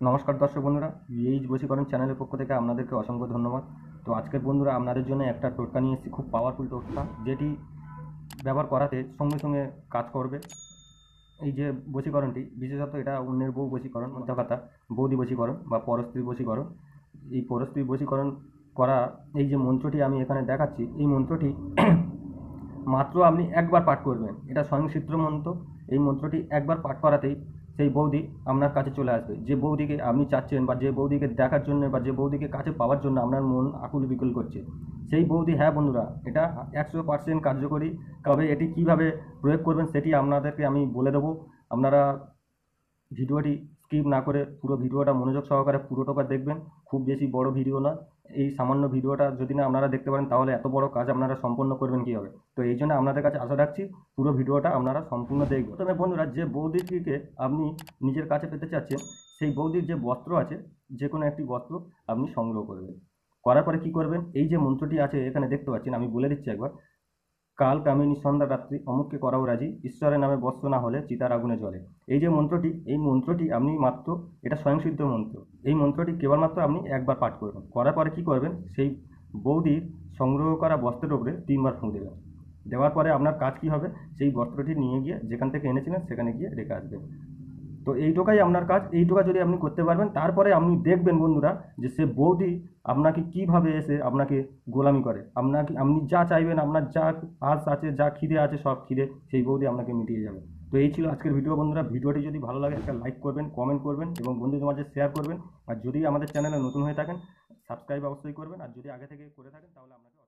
নমস্কার দর্শক বন্ধুরা এইচ বসীকরণ চ্যানেলের পক্ষ থেকে আপনাদেরকে অসংখ্য ধন্যবাদ। তো আজকের বন্ধুরা, আপনাদের জন্য একটা টোটকা নিয়ে এসেছি, খুব পাওয়ারফুল টোটকা, যেটি ব্যবহার করাতে সঙ্গে সঙ্গে কাজ করবে। এই যে বশীকরণটি, বিশেষত এটা অন্যের বউ বশীকরণ মধ্যে কথা বৌদি বশীকরণ বা পরস্ত্রী বশীকরণ। এই পরস্ত্রী বশীকরণ করা, এই যে মন্ত্রটি আমি এখানে দেখাচ্ছি, এই মন্ত্রটি মাত্র আপনি একবার পাঠ করবেন। এটা স্বয়ং স্বয়ংসিদ্ধ মন্ত্র। এই মন্ত্রটি একবার পাঠ করাতেই সেই বৌদি আপনার কাছে চলে আসবে। যে বৌদিকে আপনি চাচ্ছেন বা যে বৌদিকে দেখার জন্য বা যে বৌদিকে কাছে পাওয়ার জন্য আপনার মন আকুল বিকুল করছে, সেই বৌদি হ্যাঁ বন্ধুরা, এটা একশো পার্সেন্ট কার্যকরী। তবে এটি কীভাবে প্রয়োগ করবেন সেটি আপনাদেরকে আমি বলে দেবো। আপনারা ভিডিওটি স্কিপ না করে পুরো ভিডিওটা মনোযোগ সহকারে পুরোটা দেখবেন। খুব বেশি বড় ভিডিও না, এই সামান্য ভিডিওটা যদি না আপনারা দেখতে পারেন, তাহলে এত বড় কাজ আপনারা সম্পন্ন করবেন কী হবে তো এই জন্য আপনাদের কাছে আশা রাখছি পুরো ভিডিওটা আপনারা সম্পূর্ণ দেখবেন। তবে বন্ধুরা, যে বৌদিটিকে আপনি নিজের কাছে পেতে চাচ্ছেন, সেই বৌদির যে বস্ত্র আছে, যে কোনো একটি বস্ত্র আপনি সংগ্রহ করবেন। করার পরে কি করবেন? এই যে মন্ত্রটি আছে, এখানে দেখতে পাচ্ছেন, আমি বলে দিচ্ছি একবার। কাল কামিনী সন্ধ্যা রাত্রি অমুককে করাও রাজি, ঈশ্বরের নামে বস্ত্র না হলে চিতার আগুনে জ্বলে। এই যে মন্ত্রটি, এই মন্ত্রটি আপনি মাত্র, এটা স্বয়ংসিদ্ধ মন্ত্র। এই মন্ত্রটি কেবলমাত্র আপনি একবার পাঠ করবেন। করার পরে কী করবেন? সেই বৌদির সংগ্রহ করা বস্ত্রের উপরে তিনবার ফুঁ দেবেন। দেওয়ার পরে আপনার কাজ কি হবে? সেই বস্ত্রটি নিয়ে গিয়ে যেখান থেকে এনেছিলেন সেখানে গিয়ে রেখে আসবেন। তো এইটুকাই আপনার কাজ, এইটুকা যদি আপনি করতে পারবেন, তারপরে আপনি দেখবেন বন্ধুরা যে সে বৌদি আপনাকে কীভাবে এসে আপনাকে গোলামি করে। আপনাকে, আপনি যা চাইবেন, আপনার যা আশ আছে, যা খিদে আছে, সব খিদে সেই বৌদি আপনাকে মিটিয়ে যাবে। তো এই ছিল আজকের ভিডিও বন্ধুরা। ভিডিওটি যদি ভালো লাগে একটা লাইক করবেন কমেন্ট করবেন এবং বন্ধুদের মাঝে শেয়ার করবেন। আর যদি আমাদের চ্যানেলে নতুন হয়ে থাকেন সাবস্ক্রাইব অবশ্যই করবেন। আর যদি আগে থেকে করে থাকেন, তাহলে আপনার